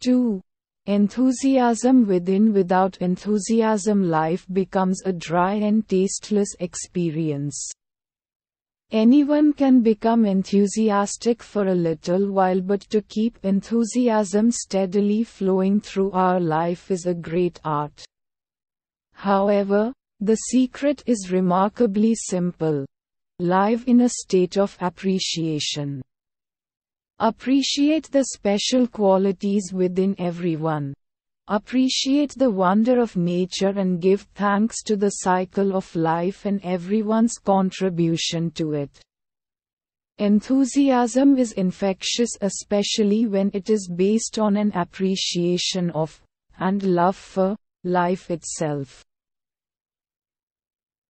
2. Enthusiasm within without enthusiasm life becomes a dry and tasteless experience. Anyone can become enthusiastic for a little while but to keep enthusiasm steadily flowing through our life is a great art. However, the secret is remarkably simple. Live in a state of appreciation. Appreciate the special qualities within everyone. Appreciate the wonder of nature and give thanks to the cycle of life and everyone's contribution to it. Enthusiasm is infectious, especially when it is based on an appreciation of, and love for, life itself.